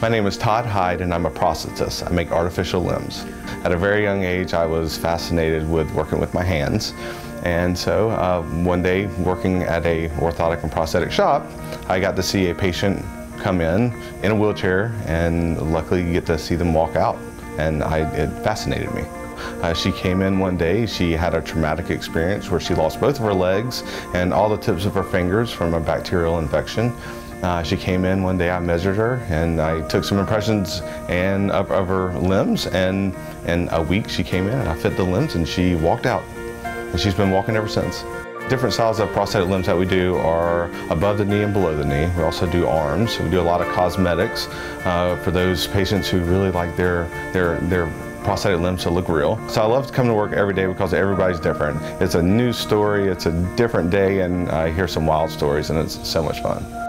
My name is Todd Hyde and I'm a prosthetist. I make artificial limbs. At a very young age I was fascinated with working with my hands and so uh, one day working at a orthotic and prosthetic shop I got to see a patient come in in a wheelchair and luckily you get to see them walk out and I, it fascinated me. Uh, she came in one day, she had a traumatic experience where she lost both of her legs and all the tips of her fingers from a bacterial infection. Uh, she came in one day, I measured her and I took some impressions and of, of her limbs and in a week she came in and I fit the limbs and she walked out. And she's been walking ever since. Different styles of prosthetic limbs that we do are above the knee and below the knee. We also do arms. We do a lot of cosmetics uh, for those patients who really like their, their, their prosthetic limbs to look real. So I love to come to work every day because everybody's different. It's a new story, it's a different day, and I hear some wild stories, and it's so much fun.